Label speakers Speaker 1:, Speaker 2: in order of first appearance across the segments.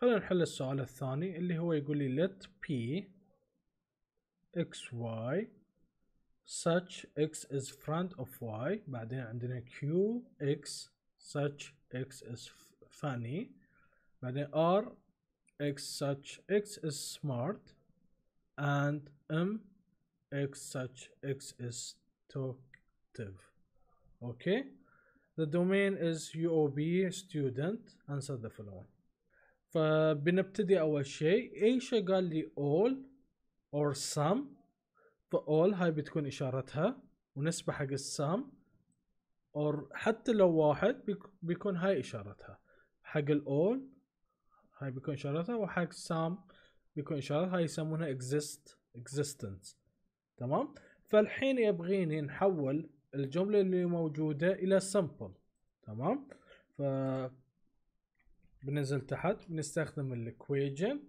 Speaker 1: خلينا نحل السؤال الثاني اللي هو يقول لي let p x y such x is friend of y بعدين عندنا q x such x is funny بعدين r x such x is smart and m x such x is talkative okay the domain is UOB student answer the following فبنبتدي أول شيء. اي شيء قال لي all or some فall هاي بتكون إشارتها. ونسبة حق السام. or حتى لو واحد بيكون هاي إشارتها. حق الأول هاي بيكون إشارتها. وحق سام بيكون إشارتها. هاي يسمونها exist existence. تمام؟ فالحين يبغيني نحول الجملة اللي موجودة إلى simple. تمام؟ ف بنزل تحت بنستخدم ال equation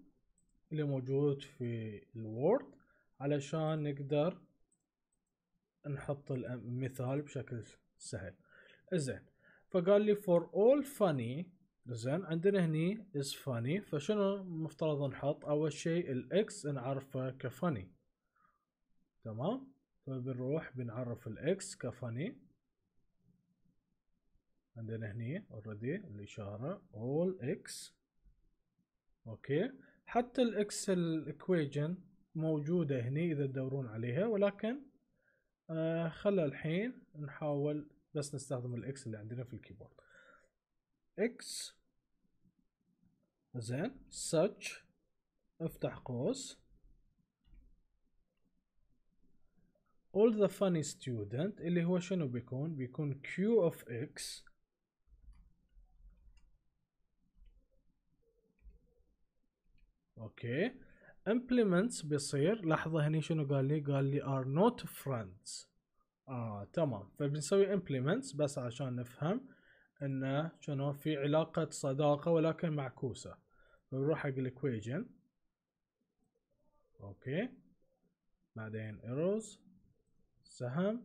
Speaker 1: اللي موجود في ال Word علشان نقدر نحط المثال بشكل سهل. زين فقال لي for all funny زين عندنا هني is funny فشنو المفترض نحط؟ أول شيء ال x نعرفه ك funny تمام؟ فبنروح بنعرف ال x ك funny عندنا هني already الإشارة all x. okay. حتى ال x ال equation موجودة هني إذا تدورون عليها ولكن آه خلى الحين نحاول بس نستخدم ال x اللي عندنا في ال keyboard. x زين such افتح قوس. all the funny student اللي هو شنو بيكون؟ بيكون q of x. أوكي. Implements بيصير. لحظة هني شنو قال لي؟ قال لي are not friends. آه تمام. فبنسوي implements بس عشان نفهم انه شنو؟ في علاقة صداقة ولكن معكوسة. فبنروح حق ال equation okay. بعدين arrows. سهم.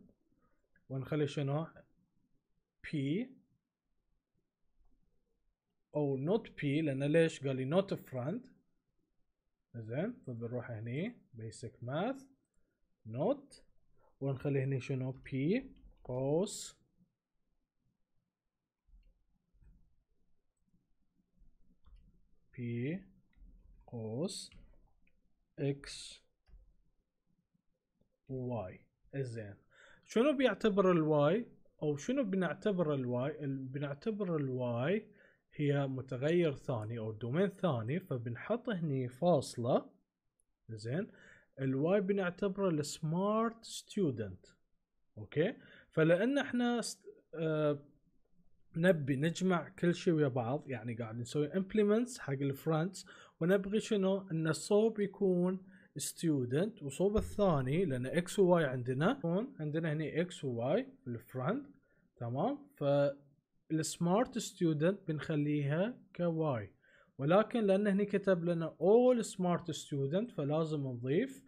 Speaker 1: ونخلي شنو؟ P. أو not p لأن ليش؟ قال لي not friend. زين؟ فبنروح هني basic math not ونخلي هني شنو؟ P قوس p قوس x y. زين. شنو بيعتبر ال y أو شنو بنعتبر ال y بنعتبر ال y هي متغير ثاني أو domain ثاني فبنحط هني فاصلة. زين. ال y بنعتبره ال smart student okay؟ فلأن إحنا آه نبي نجمع كل شيء ويا بعض يعني قاعد نسوي implements حق ال friends ونبغي شنو؟ إن الصوب يكون student وصوب الثاني لأن x و y عندنا عندنا هنا x و y في ال friend تمام؟ ف ال smart student بنخليها ك y ولكن لأن هني كتب لنا all smart student فلازم نضيف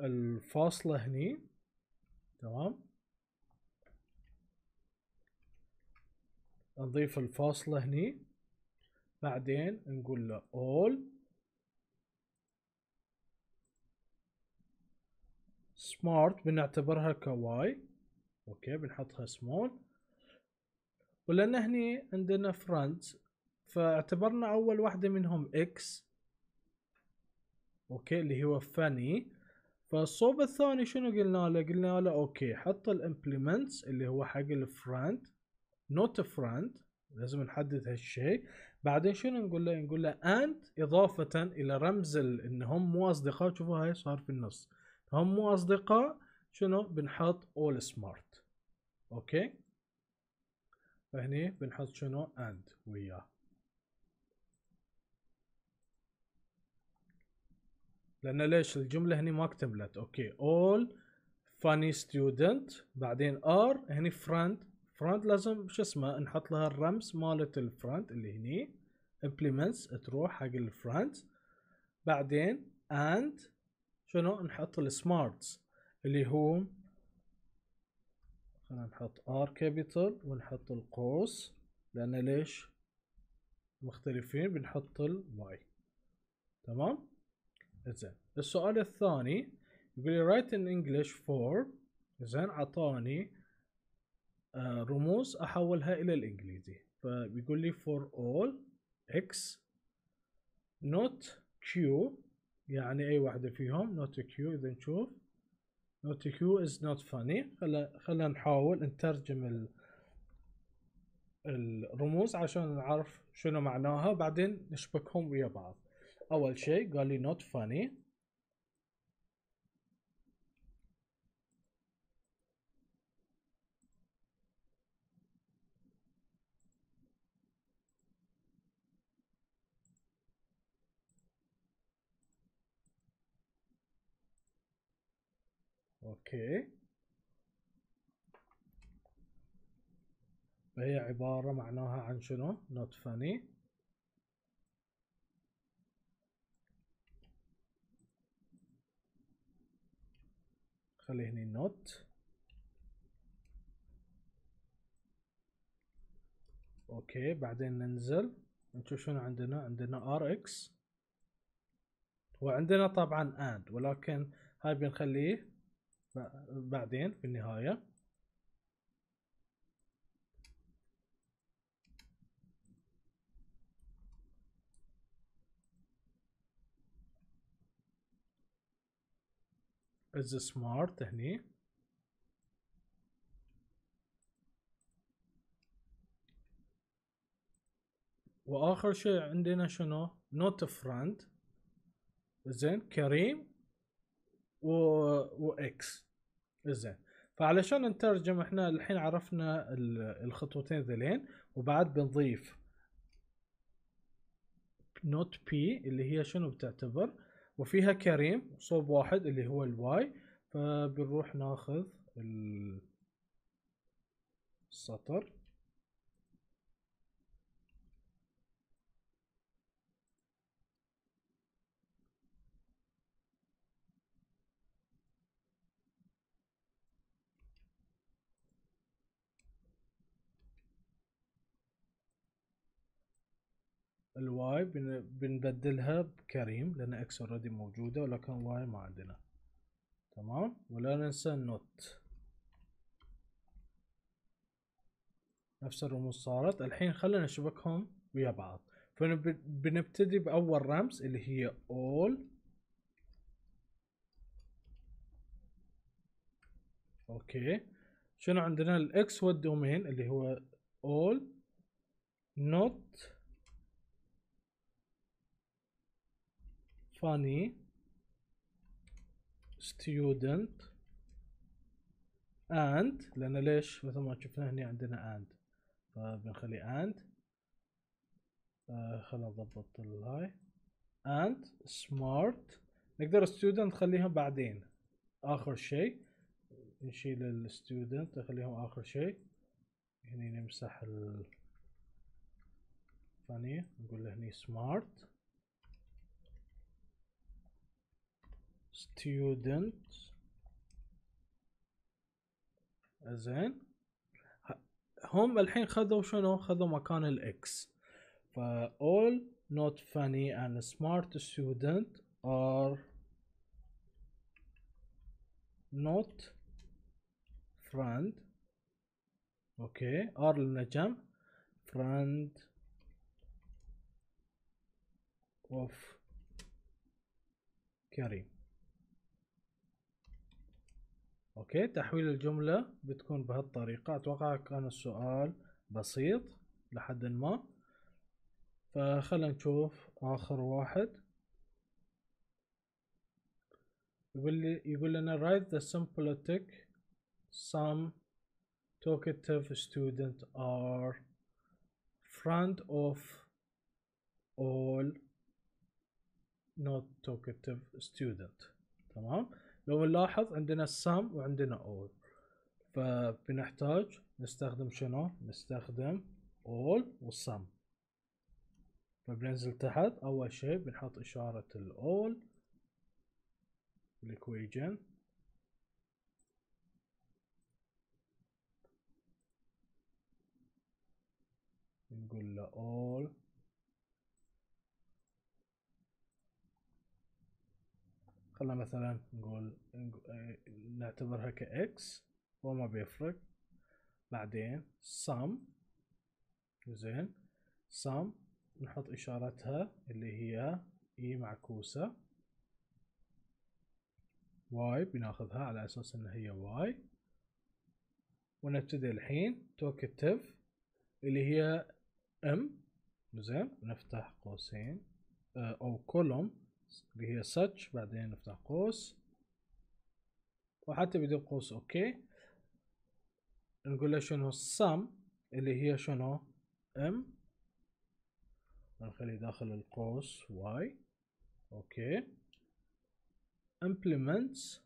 Speaker 1: الفاصلة هني. تمام؟ نضيف الفاصلة هني. بعدين نقول له all smart بنعتبرها ك y أوكي بنحطها small. ولأن هني عندنا friend فاعتبرنا أول واحدة منهم x أوكي اللي هو funny فالصوب الثاني شنو قلنا له؟ قلنا له أوكي حط ال implements اللي هو حق ال friend not friend لازم نحدد هالشيء. بعدين شنو نقول له؟ نقول له and إضافة إلى رمز إن هم مو أصدقاء. شوفوا هاي صار في النص. هم مو أصدقاء. شنو؟ بنحط all smart أوكي؟ فهني بنحط شنو؟ and وياه. لأن ليش؟ الجملة هني ما اكتملت. أوكي. all funny student بعدين are هني friend friend لازم شو اسمه؟ نحط لها الرمز مالت ال friend اللي هني. implements تروح حق ال friend بعدين and شنو؟ نحط ال smarts اللي هو خلينا نحط R capital ونحط القوس لأن ليش؟ مختلفين بنحط الواي تمام؟ زين. السؤال الثاني يقول لي write in English for زين عطاني آه رموز أحولها إلى الإنجليزي. فبيقول لي for all x not q يعني أي واحدة فيهم not q إذا نشوف. Not q is not funny. خلا خلينا نحاول نترجم ال الرموز عشان نعرف شنو معناها بعدين نشبكهم ويا بعض. أول شيء قال لي not funny. أوكي. فهي عبارة معناها عن شنو؟ Not funny. خلي هني not. أوكي بعدين ننزل. نشوف شنو عندنا؟ عندنا rx. وعندنا طبعا and ولكن هاي بنخليه بعدين في النهاية. Is smart? هني. وآخر شيء عندنا شنو؟ نوت فرند زين كريم. و... و x زين. فعلشان نترجم إحنا الحين عرفنا الخطوتين ذلين وبعد بنضيف not P اللي هي شنو بتعتبر وفيها كريم صوب واحد اللي هو ال y فبنروح ناخذ السطر ال y بنبدلها بكريم لأن x already موجودة ولكن y ما عندنا. تمام؟ ولا ننسى ال not نفس الرموز صارت. الحين خلينا نشبكهم ويا بعض. فبنبتدي بأول رمز اللي هي all. أوكي. شنو عندنا؟ ال x وال domain اللي هو all. not funny. Student. And. لأن ليش؟ مثل ما شفنا هنا عندنا and. فبنخلي and. آه نضبط الهاي. And. Smart. نقدر student نخليها بعدين. آخر شيء. نشيل ال student نخليهم آخر شيء. هني نمسح ال funny. نقول له هني smart. Student زين هم الحين خذوا شنو خذوا مكان ال x ف all not funny and smart student are not friend أوكي لنا جمع friend of كريم أوكي تحويل الجملة بتكون بهالطريقة. أتوقع كان السؤال بسيط لحد ما. فخلنا نشوف آخر واحد. يقول لي يقول لنا write the symplectic some talkative student are friend of all not talkative student. تمام؟ لو نلاحظ عندنا السم وعندنا all. فبنحتاج نستخدم شنو؟ نستخدم all والسم فبننزل تحت أول شيء بنحط إشارة all ال equation نقول له all. خلنا مثلا نقول نق- نعتبرها ك x هو ما بيفرق. بعدين some زين. sum نحط إشارتها اللي هي إي معكوسة. Y بناخذها على أساس إن هي y. ونبتدي الحين talkative اللي هي m. زين. نفتح قوسين أو column. اللي هي such بعدين نفتح قوس. وحتى بدون قوس أوكي. نقول له شنو some اللي هي شنو؟ m. نخلي داخل القوس y. أوكي. implements.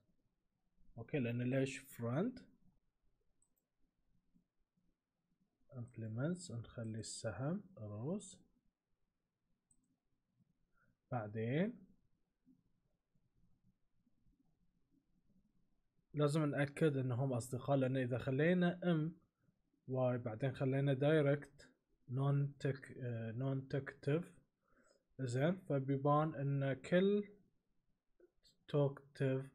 Speaker 1: أوكي لأن ليش friend implements نخلي السهم روز بعدين لازم نأكد إنهم أصدقاء لأن إذا خلينا M y بعدين خلينا direct non talk non talkative زين؟ فبيبان إن كل talkative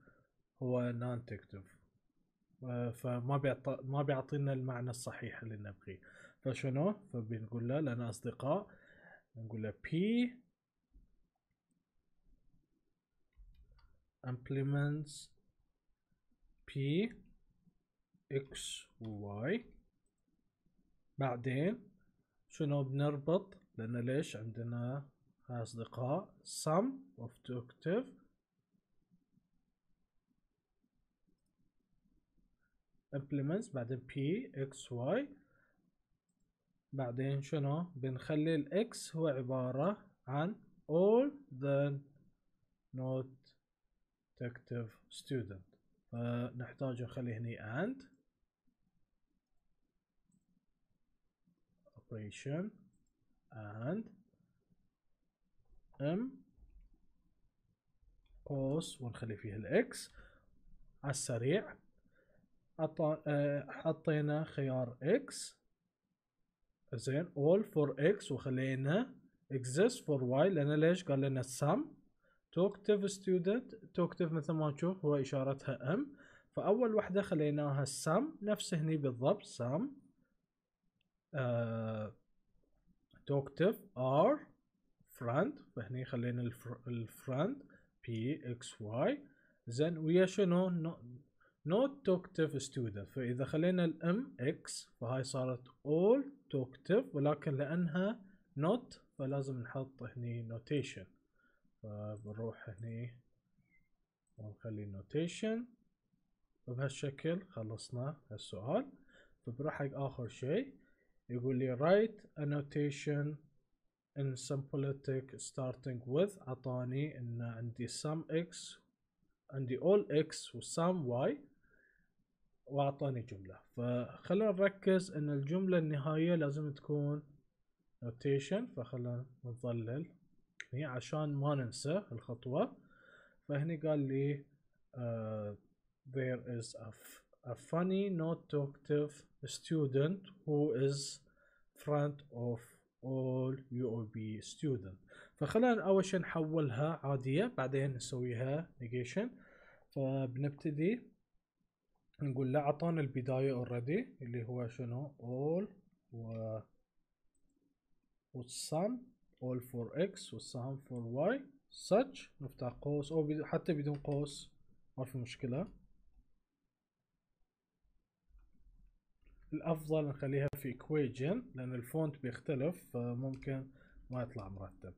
Speaker 1: هو non talkative فما بيعطي ما بيعطينا المعنى الصحيح اللي نبغيه. فشنو؟ فبنقول له لأن أصدقاء نقول له p implements p x و y بعدين شنو بنربط؟ لأن ليش عندنا هاي أصدقاء؟ Sum of octave. Implements. بعدين p x y. بعدين شنو؟ بنخلي الاكس هو عبارة عن all the not detective student. فنحتاج نخلي هني and. Operation and m. قوس ونخلي فيه الاكس على السريع. آه، حطينا خيار x. زين all for x وخلينا exist for y لأن ليش؟ قال لنا some. talkative student talkative مثل ما نشوف هو إشارتها M. فأول وحدة خليناها some نفس هني بالضبط some talkative are friend. فهني خلينا ال friend p x y. زين ويا شنو؟ not talkative student فإذا خلينا ال M x فهاي صارت all talkative ولكن لأنها not فلازم نحط هني notation فبنروح هني ونخلي notation وبهالشكل خلصنا هالسؤال. فبروح حق آخر شيء. يقول لي write a notation in symbolic starting with. عطاني إن عندي some x عندي all x و some y. وأعطاني جملة. فخلنا نركز إن الجملة النهائية لازم تكون notation. فخلنا نظلل هي عشان ما ننسى الخطوة. فهني قال لي uh, there is a, a funny not talkative student who is front of all UOB student. فخلينا أول شيء نحولها عادية بعدين نسويها negation. فبنبتدي نقول له أعطانا البداية already اللي هو شنو؟ all و والsum all for x والsum for y such. نفتح قوس أو حتى بدون قوس ما في مشكلة. الأفضل نخليها في equation لأن الفونت بيختلف فممكن ما يطلع مرتب.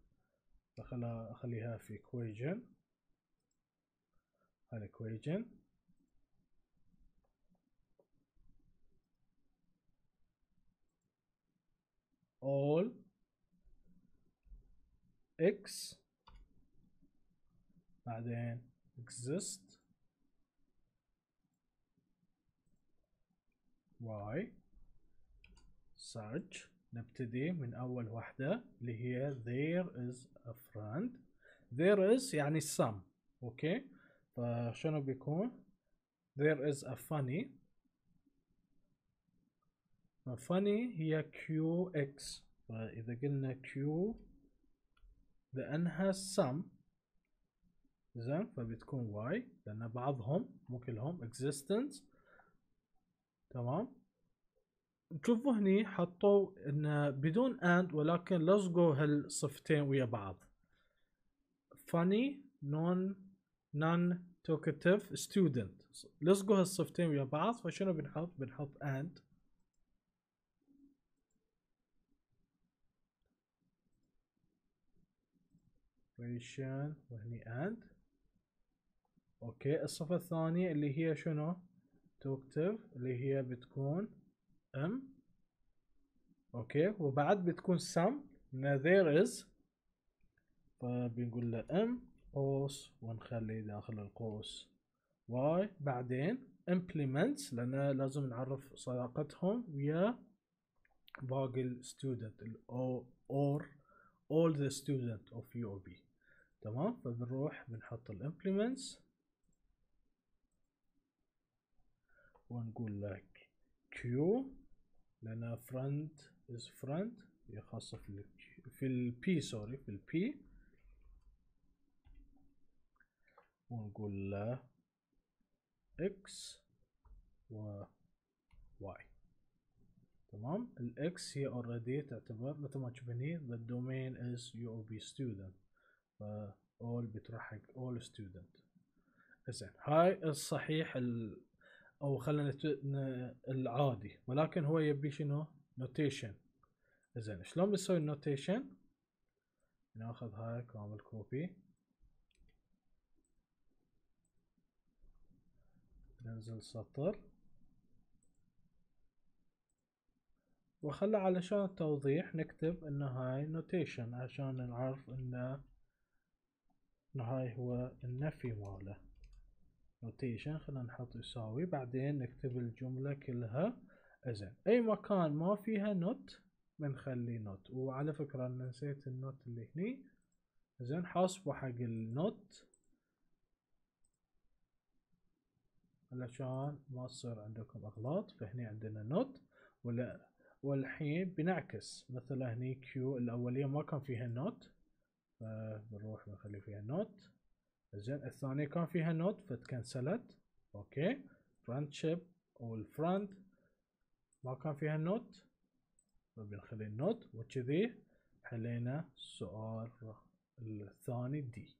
Speaker 1: فخلا اخليها في equation. هذا equation. x بعدين exist y such نبتدي من أول واحدة اللي هي there is a friend there is يعني some أوكي فشنو بيكون there is a funny funny هي qx فإذا قلنا q لأنها some. زين فبتكون واي لأن بعضهم مو كلهم existence. تمام؟ تشوفوا هني حطوا انه بدون and ولكن لصقوا هالصفتين ويا بعض. Funny non non talkative student. لصقوا هالصفتين ويا بعض. فشنو بنحط؟ بنحط and. Operation وهني and. Okay. الصفة الثانية اللي هي شنو؟ تكتب. اللي هي بتكون M okay. وبعد بتكون some. من there is. فبنقول له M قوس ونخلي داخل القوس. Y. بعدين implements. لأن لازم نعرف صداقتهم ويا باقي ال student or all the student of UOB تمام؟ فبنروح بنحط ال implements ونقول لك Q لأن friend is friend هي خاصة في ال في ال P sorry في ال P. ونقول له X و Y. تمام؟ ال X هي already تعتبر مثل ما تشوف هني the domain is UOB student. All بتروح حق all student. زين هاي الصحيح ال أو خلينا العادي. ولكن هو يبي شنو؟ notation زين شلون بنسوي ال notation ناخذ هاي كامل copy ننزل سطر. وخلى علشان التوضيح نكتب ان هاي notation عشان نعرف ان هاي هو النفي ماله. notation خلينا نحط يساوي. بعدين نكتب الجملة كلها زين. أي مكان ما فيها not بنخلي not. وعلى فكرة أنا نسيت ال not اللي هني. زين حاسبوا حق ال not علشان ما تصير عندكم إغلاط. فهني عندنا not. ولا والحين بنعكس. مثلا هني Q الأولية ما كان فيها not. فبنروح بنخلي فيها not. زين الثانية كان فيها not فتكنسلت okay. friendship أو ال friend ما كان فيها not. فبنخلي ال not وكذي حلينا السؤال الثاني دي.